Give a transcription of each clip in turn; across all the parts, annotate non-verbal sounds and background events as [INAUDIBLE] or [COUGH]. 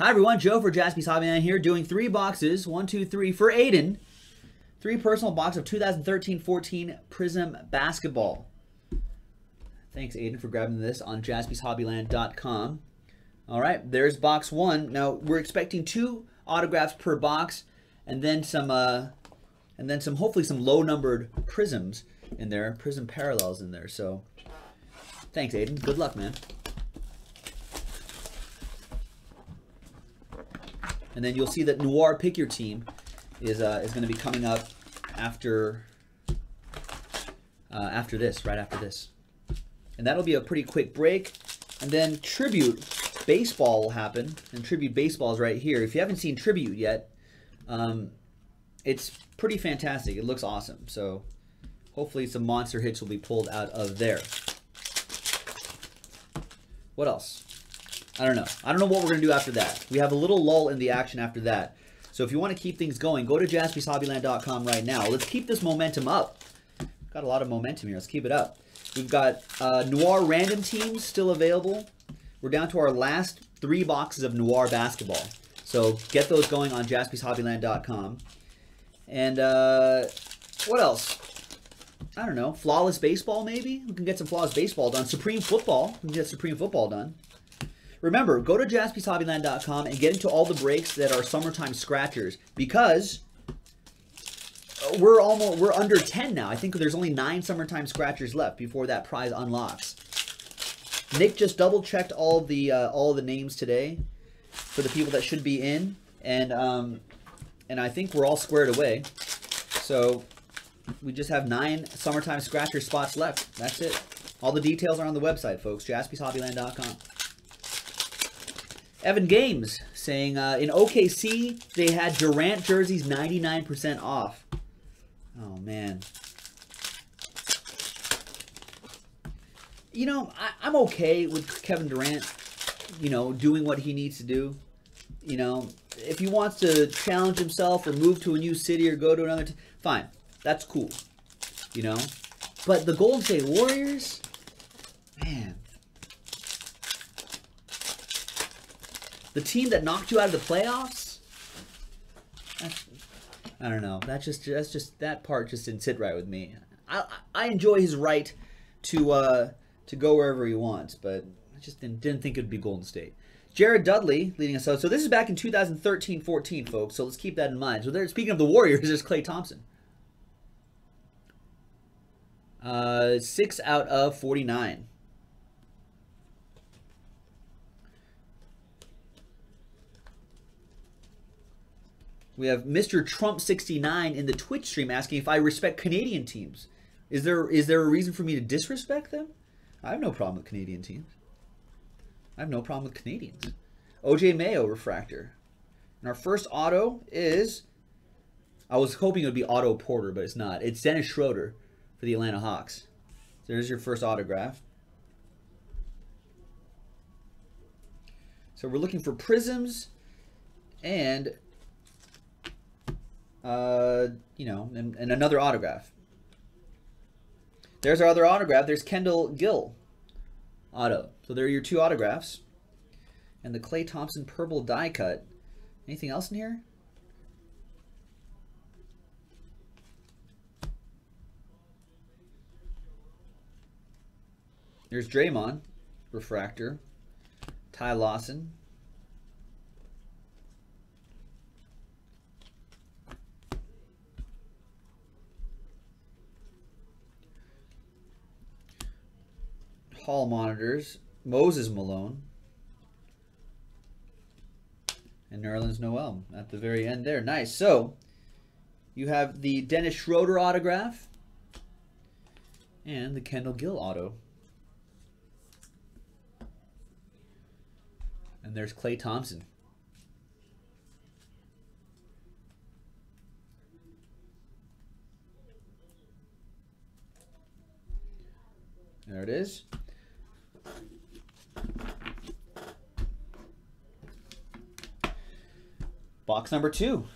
Hi everyone, Joe for Jaspy's Hobbyland here, doing three boxes, one, two, three, for Aiden. Three personal box of 2013-14 Prizm Basketball. Thanks, Aiden, for grabbing this on jaspyshobbyland.com. All right, there's box one. Now we're expecting two autographs per box, and then some, uh, and then some, hopefully some low-numbered prisms in there, prism parallels in there. So, thanks, Aiden. Good luck, man. And then you'll see that Noir Pick Your Team is uh, is going to be coming up after uh, after this, right after this. And that'll be a pretty quick break. And then Tribute Baseball will happen. And Tribute Baseball is right here. If you haven't seen Tribute yet, um, it's pretty fantastic. It looks awesome. So hopefully some monster hits will be pulled out of there. What else? I don't know. I don't know what we're going to do after that. We have a little lull in the action after that. So if you want to keep things going, go to jaspyshobbyland.com right now. Let's keep this momentum up. Got a lot of momentum here. Let's keep it up. We've got uh, Noir random teams still available. We're down to our last three boxes of Noir basketball. So get those going on jaspyshobbyland.com. And uh, what else? I don't know. Flawless baseball, maybe? We can get some flawless baseball done. Supreme football. We can get Supreme football done. Remember, go to jaspyshobbyland.com and get into all the breaks that are summertime scratchers because we're almost we're under 10 now. I think there's only nine summertime scratchers left before that prize unlocks. Nick just double checked all the uh, all the names today for the people that should be in, and um, and I think we're all squared away. So we just have nine summertime scratcher spots left. That's it. All the details are on the website, folks. JaspysHobbyland.com. Evan Games saying uh, in OKC they had Durant jerseys 99% off. Oh man. You know, I, I'm okay with Kevin Durant, you know, doing what he needs to do. You know, if he wants to challenge himself or move to a new city or go to another, fine, that's cool. You know, but the Golden State Warriors, man, the team that knocked you out of the playoffs. I don't know. That just that's just that part just didn't sit right with me. I I enjoy his right to uh to go wherever he wants, but I just didn't didn't think it'd be Golden State. Jared Dudley leading us out. So this is back in 2013-14, folks. So let's keep that in mind. So there, speaking of the Warriors, there's Klay Thompson. Uh, six out of 49. We have Mr. Trump 69 in the Twitch stream asking if I respect Canadian teams. Is there is there a reason for me to disrespect them? I have no problem with Canadian teams. I have no problem with Canadians. OJ Mayo refractor. And our first auto is I was hoping it would be Otto Porter, but it's not. It's Dennis Schroeder for the Atlanta Hawks. There's your first autograph. So we're looking for prisms and uh, you know, and, and another autograph. There's our other autograph. There's Kendall Gill auto. So there are your two autographs. And the Klay Thompson purple die cut. Anything else in here? There's Draymond, refractor. Ty Lawson, hall monitors, Moses Malone, and Nerlens Noel at the very end there. Nice. So you have the Dennis Schroeder autograph and the Kendall Gill auto. And there's Klay Thompson. There it is. Box number two.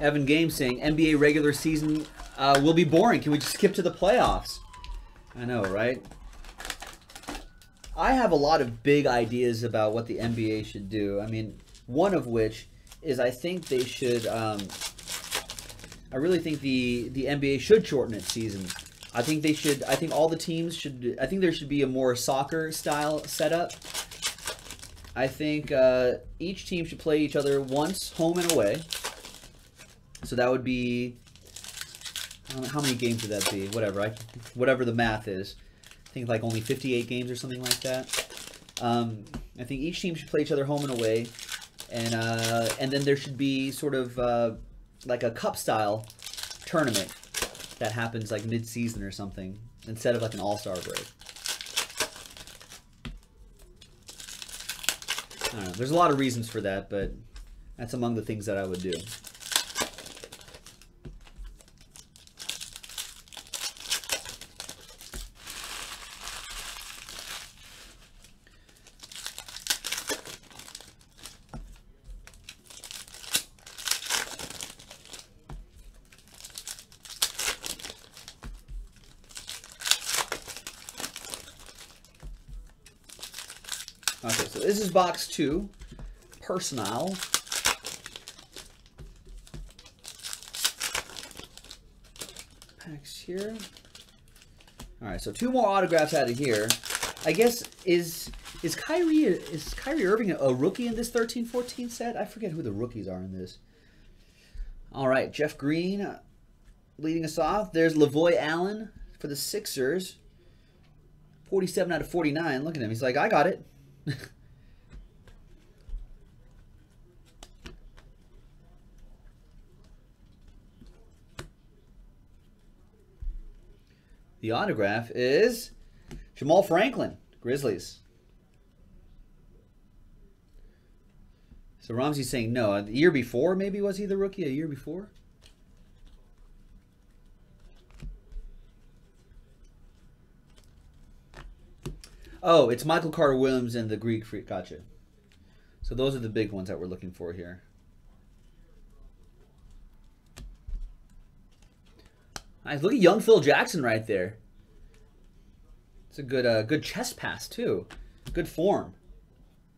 Evan Game saying NBA regular season uh, will be boring. Can we just skip to the playoffs? I know, right? I have a lot of big ideas about what the NBA should do. I mean, one of which is I think they should. Um, I really think the the NBA should shorten its season. I think they should. I think all the teams should. I think there should be a more soccer style setup. I think uh, each team should play each other once, home and away. So that would be. How many games would that be? Whatever. I, whatever the math is. I think like only 58 games or something like that. Um, I think each team should play each other home and away, and uh, and then there should be sort of uh, like a cup style tournament that happens like mid season or something instead of like an all star break. I don't know. There's a lot of reasons for that, but that's among the things that I would do. Okay, so this is box two, personal. Packs here. All right, so two more autographs out of here. I guess is is Kyrie is Kyrie Irving a rookie in this 13-14 set? I forget who the rookies are in this. All right, Jeff Green uh, leading us off. There's Lavoy Allen for the Sixers. 47 out of 49. Look at him. He's like, I got it. [LAUGHS] the autograph is Jamaal Franklin, Grizzlies. So Ramsey's saying no. The year before, maybe was he the rookie a year before? Oh, it's Michael Carter Williams and the Greek Freak. Gotcha. So those are the big ones that we're looking for here. Nice. Look at young Phil Jackson right there. It's a good, uh, good chest pass too. Good form.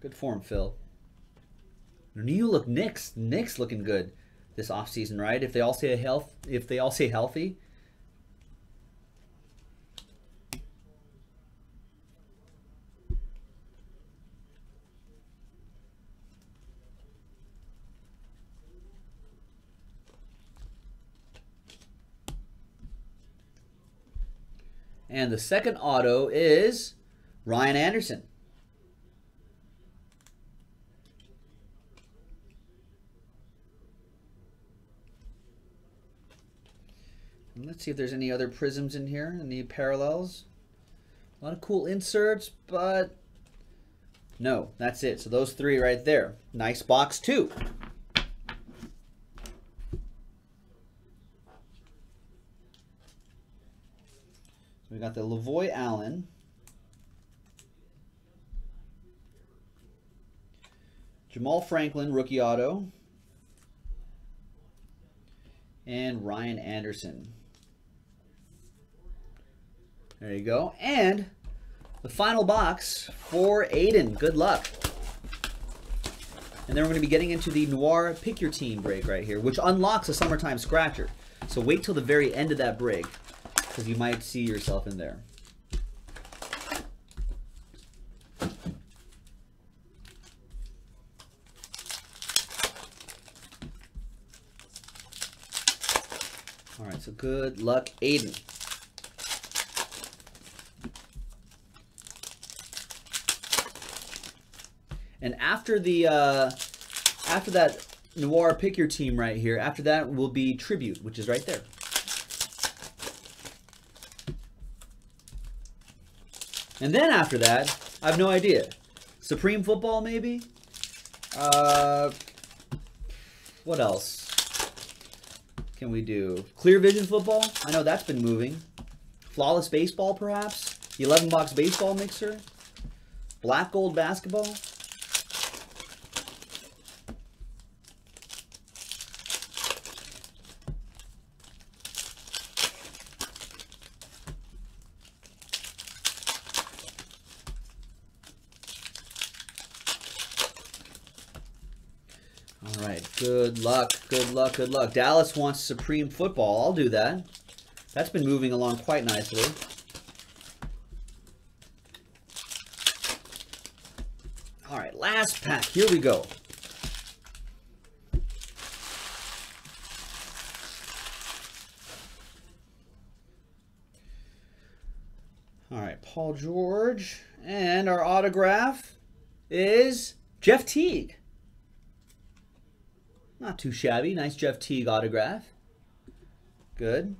Good form, Phil. New look Knicks. Knicks looking good this offseason, right? If they all stay health, if they all stay healthy, And the second auto is Ryan Anderson. And let's see if there's any other prisms in here, any parallels. A lot of cool inserts, but no, that's it. So those three right there. Nice box two. We got the Lavoy Allen. Jamaal Franklin, rookie auto. And Ryan Anderson. There you go. And the final box for Aiden. Good luck. And then we're going to be getting into the Noir Pick Your Team break right here, which unlocks a Summertime Scratcher. So wait till the very end of that break because you might see yourself in there. All right, so good luck, Aiden. And after the uh, after that Noir pick your team right here, after that will be Tribute, which is right there. And then after that, I have no idea. Supreme Football, maybe? Uh, what else can we do? Clear Vision Football? I know that's been moving. Flawless Baseball, perhaps? The 11 box baseball mixer? Black Gold Basketball? Good luck, good luck, good luck. Dallas wants Supreme Football. I'll do that. That's been moving along quite nicely. All right, last pack. Here we go. All right, Paul George. And our autograph is Jeff Teague. Not too shabby. Nice Jeff Teague autograph. Good.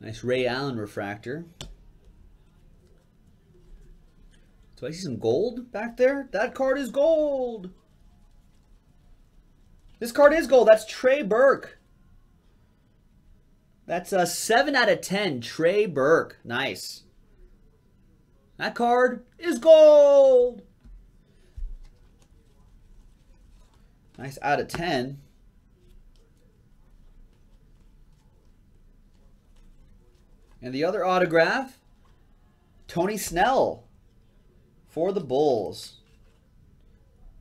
Nice Ray Allen refractor. Do I see some gold back there? That card is gold. This card is gold. That's Trey Burke. That's a 7 out of 10. Trey Burke. Nice. That card is gold. Nice out of 10. And the other autograph, Tony Snell for the Bulls.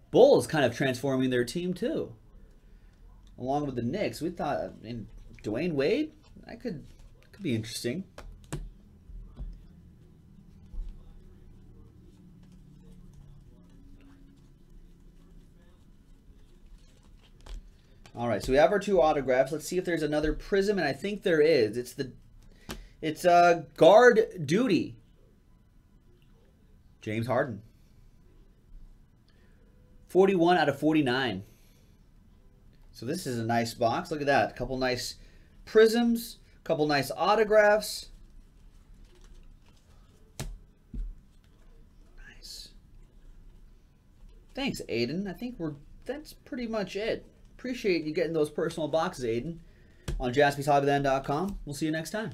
Bulls kind of transforming their team too. Along with the Knicks. We thought, mean, Dwyane Wade, that could, could be interesting. All right, so we have our two autographs. Let's see if there's another prism, and I think there is. It's the it's uh, guard duty. James Harden. 41 out of 49. So this is a nice box. Look at that. A couple nice prisms, a couple nice autographs. Nice. Thanks, Aiden. I think we're that's pretty much it. Appreciate you getting those personal boxes, Aiden. On jaspyshobbyland.com. We'll see you next time.